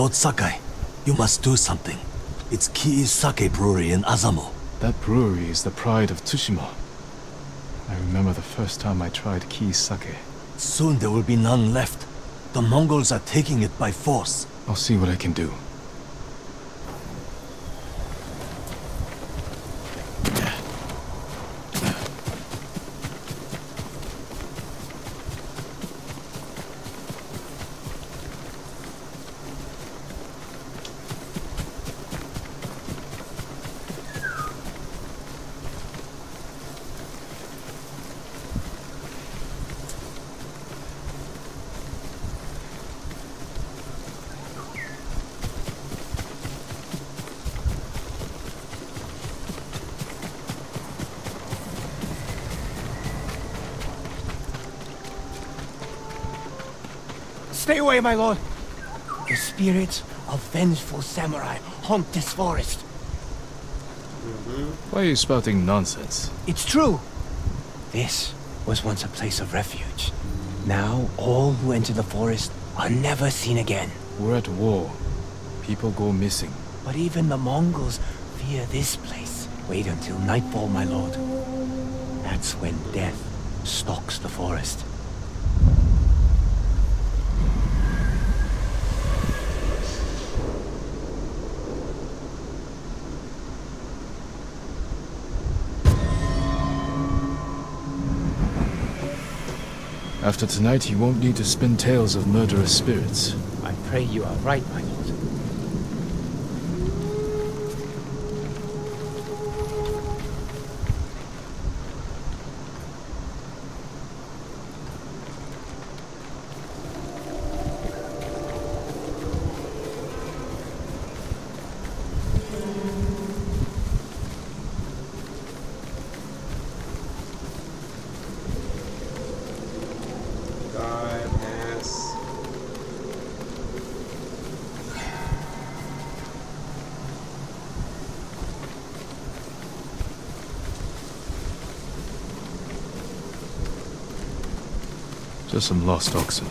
Lord Sakai, you must do something. It's Kii's Sake Brewery in Azamo. That brewery is the pride of Tsushima. I remember the first time I tried Kii's sake. Soon there will be none left. The Mongols are taking it by force. I'll see what I can do. Stay away, my lord. The spirits of vengeful samurai haunt this forest. Why are you spouting nonsense? It's true. This was once a place of refuge. Now, all who enter the forest are never seen again. We're at war. People go missing. But even the Mongols fear this place. Wait until nightfall, my lord. That's when death stalks the forest. After tonight, you won't need to spin tales of murderous spirits. I pray you are right, my Just some lost oxen.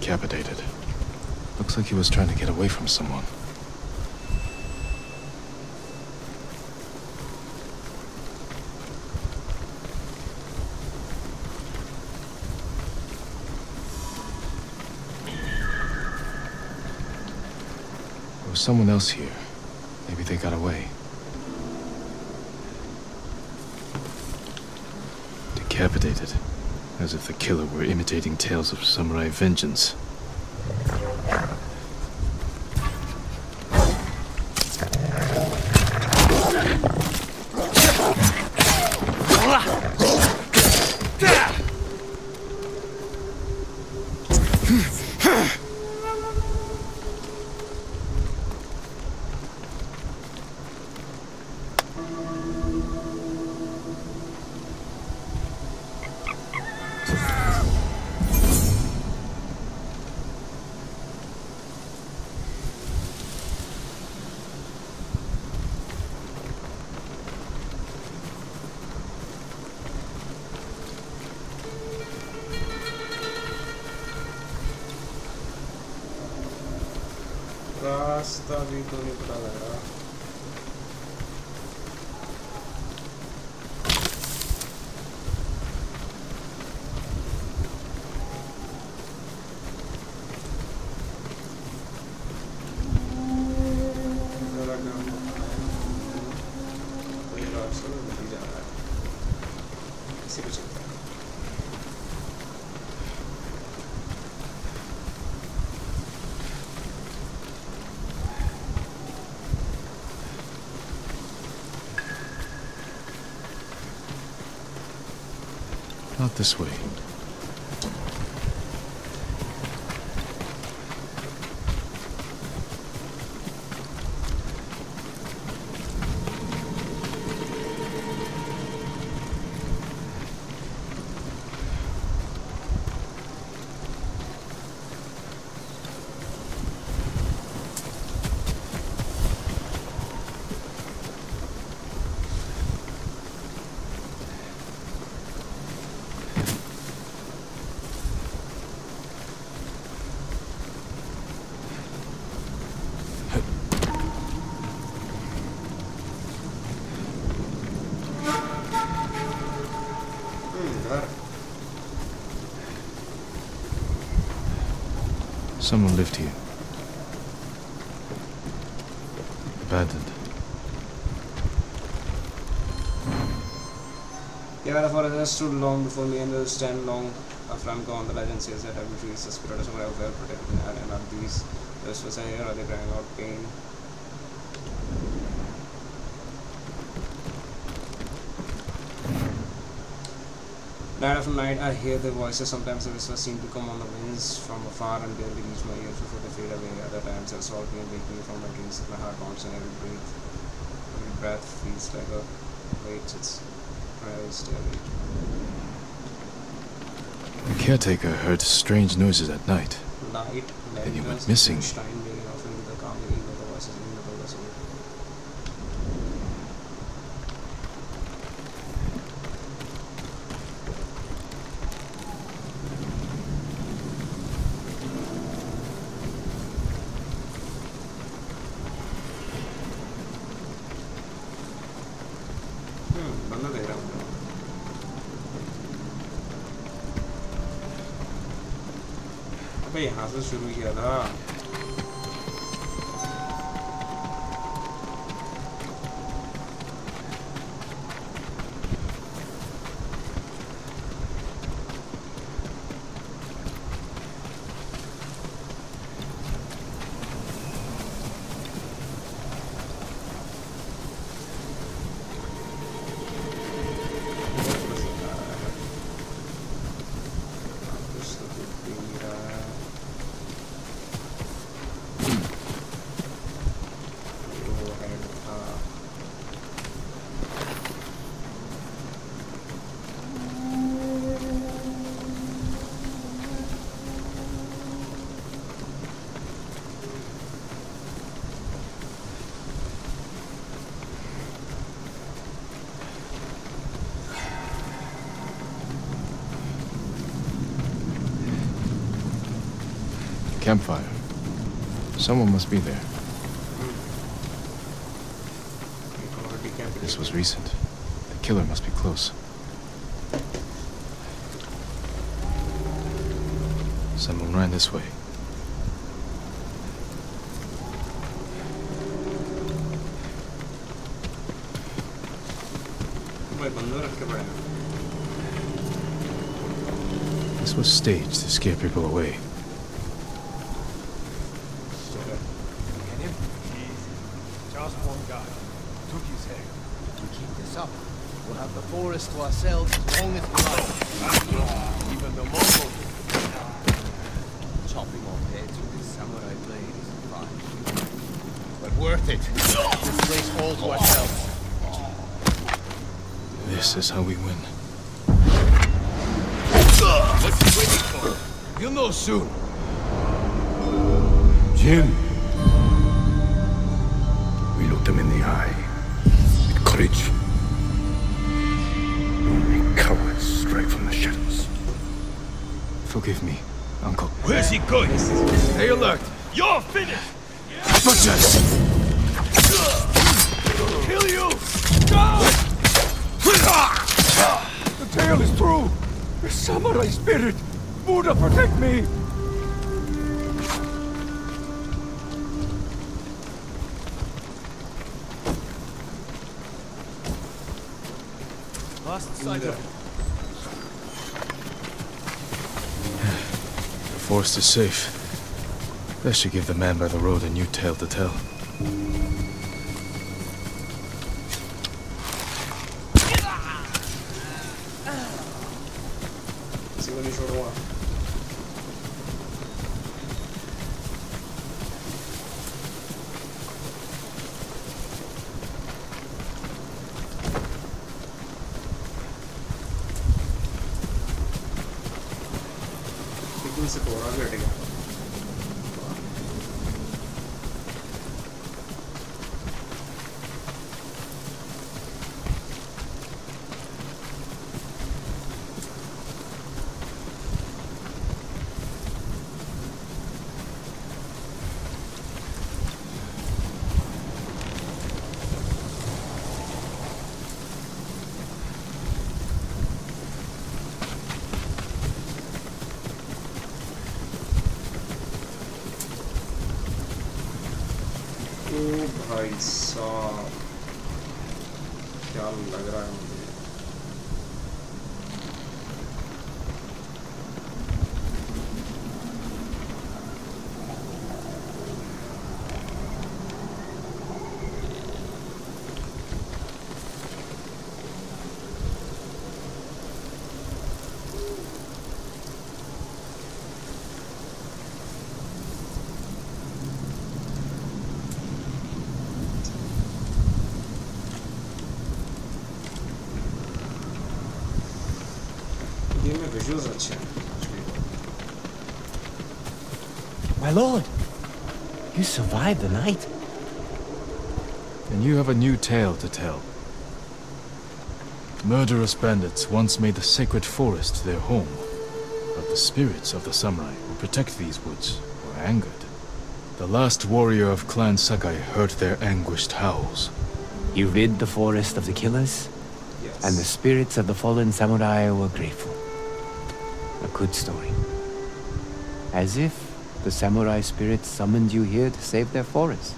Decapitated. Looks like he was trying to get away from someone. There was someone else here. Maybe they got away. Decapitated. As if the killer were imitating tales of samurai vengeance. रास्ता भी तो निकला गया जरा Not this way. Someone lived here. Abandoned. Yeah, forest has stood long before me and will stand long after I'm gone. The legend says that every tree is a spirit of well protected and are these. Those was I hear are they crying out pain. Night after night, I hear their voices. Sometimes the whispers seem to come on the winds from afar and barely reach my ears before they fade away. Other times, they'll assault me and wake me from my dreams. My heart pounds and every breath, every breath feels like a weight. It's very steady. The caretaker heard strange noises at night. Light, And you went missing. हम्म बंदा देख रहा हूँ अबे यहाँ से शुरू किया था campfire. Someone must be there. This was recent. The killer must be close. Someone ran this way. This was staged to scare people away. Just one guy. Took his head. If we keep this up, we'll have the forest to ourselves as long as we like. Even the Mongols. Chopping off heads with this samurai blade isn't fun. But worth it. This place all to ourselves. This is how we win. What's he waiting for? You'll know soon. Jim. Them in the eye with courage. Only cowards strike from the shadows. Forgive me, Uncle. Where's he going? Stay alert. You're finished. Butchers! Kill you. Go! The tale is true. The samurai spirit. Buddha protect me. Lost The forest is safe. That should give the man by the road a new tale to tell. दूर से pensato che alla grande My lord, you survived the night. And you have a new tale to tell. Murderous bandits once made the sacred forest their home, but the spirits of the samurai who protect these woods were angered. The last warrior of Clan Sakai heard their anguished howls. You rid the forest of the killers, yes. and the spirits of the fallen samurai were grateful. A good story. As if the samurai spirits summoned you here to save their forest.